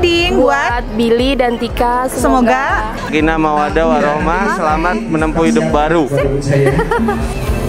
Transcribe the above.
wedding buat, buat Billy dan Tika. Semoga- Semoga, Kina Mawada Waroma iya. selamat menempuh hidup baru.